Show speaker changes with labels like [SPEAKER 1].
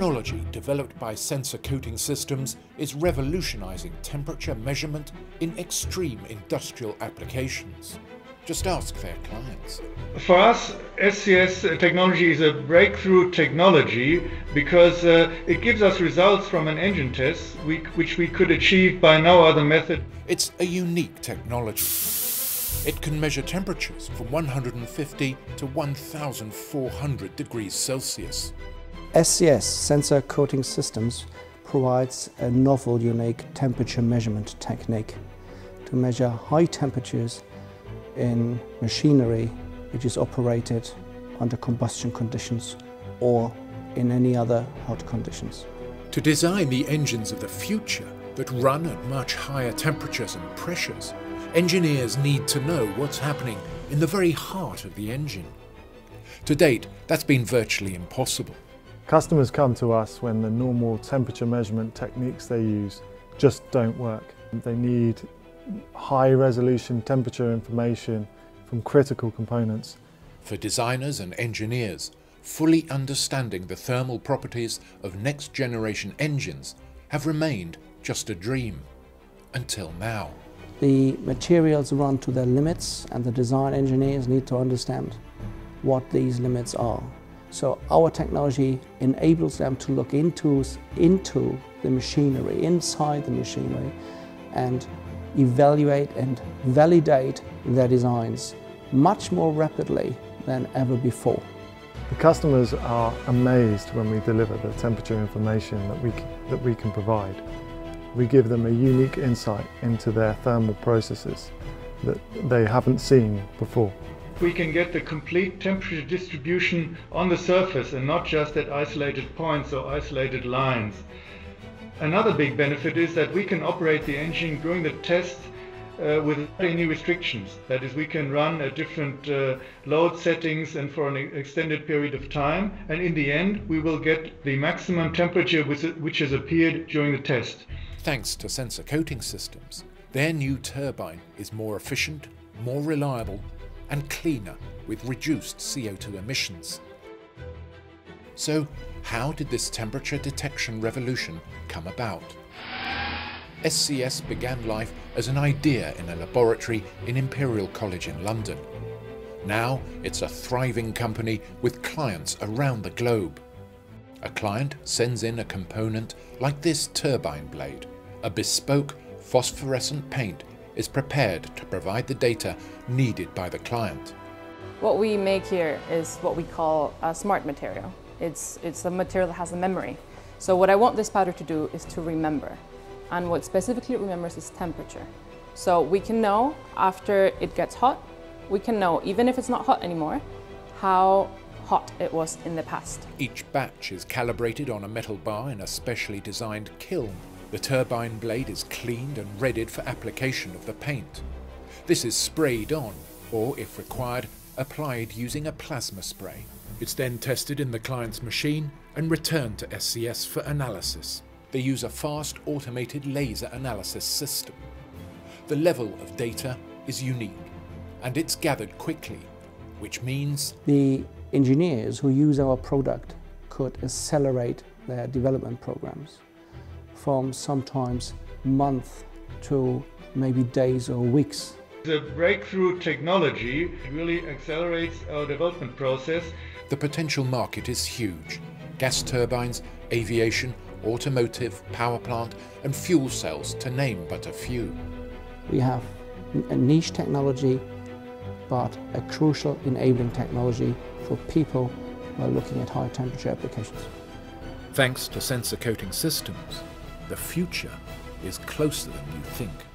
[SPEAKER 1] technology developed by Sensor Coating Systems is revolutionizing temperature measurement in extreme industrial applications. Just ask their clients.
[SPEAKER 2] For us, SCS technology is a breakthrough technology because uh, it gives us results from an engine test we, which we could achieve by no other method.
[SPEAKER 1] It's a unique technology. It can measure temperatures from 150 to 1400 degrees Celsius.
[SPEAKER 3] SCS Sensor Coating Systems provides a novel, unique temperature measurement technique to measure high temperatures in machinery which is operated under combustion conditions or in any other hot conditions.
[SPEAKER 1] To design the engines of the future that run at much higher temperatures and pressures, engineers need to know what's happening in the very heart of the engine. To date, that's been virtually impossible.
[SPEAKER 4] Customers come to us when the normal temperature measurement techniques they use just don't work. They need high resolution temperature information from critical components.
[SPEAKER 1] For designers and engineers, fully understanding the thermal properties of next generation engines have remained just a dream until now.
[SPEAKER 3] The materials run to their limits and the design engineers need to understand what these limits are. So our technology enables them to look into, into the machinery, inside the machinery, and evaluate and validate their designs much more rapidly than ever before.
[SPEAKER 4] The customers are amazed when we deliver the temperature information that we, that we can provide. We give them a unique insight into their thermal processes that they haven't seen before.
[SPEAKER 2] We can get the complete temperature distribution on the surface and not just at isolated points or isolated lines. Another big benefit is that we can operate the engine during the test uh, without any restrictions. That is, we can run at different uh, load settings and for an extended period of time. And in the end, we will get the maximum temperature which, which has appeared during the test.
[SPEAKER 1] Thanks to sensor coating systems, their new turbine is more efficient, more reliable, and cleaner with reduced CO2 emissions. So, how did this temperature detection revolution come about? SCS began life as an idea in a laboratory in Imperial College in London. Now it's a thriving company with clients around the globe. A client sends in a component like this turbine blade. A bespoke phosphorescent paint is prepared to provide the data needed by the client.
[SPEAKER 5] What we make here is what we call a smart material. It's, it's a material that has a memory. So what I want this powder to do is to remember. And what specifically it remembers is temperature. So we can know after it gets hot, we can know, even if it's not hot anymore, how hot it was in the past.
[SPEAKER 1] Each batch is calibrated on a metal bar in a specially designed kiln. The turbine blade is cleaned and readied for application of the paint. This is sprayed on, or if required, applied using a plasma spray. It's then tested in the client's machine and returned to SCS for analysis. They use a fast automated laser analysis system. The level of data is unique and it's gathered quickly, which means
[SPEAKER 3] the engineers who use our product could accelerate their development programs from sometimes months to maybe days or weeks.
[SPEAKER 2] The breakthrough technology really accelerates our development process
[SPEAKER 1] the potential market is huge. Gas turbines, aviation, automotive, power plant and fuel cells to name but a few.
[SPEAKER 3] We have a niche technology but a crucial enabling technology for people who are looking at high temperature applications.
[SPEAKER 1] Thanks to sensor coating systems, the future is closer than you think.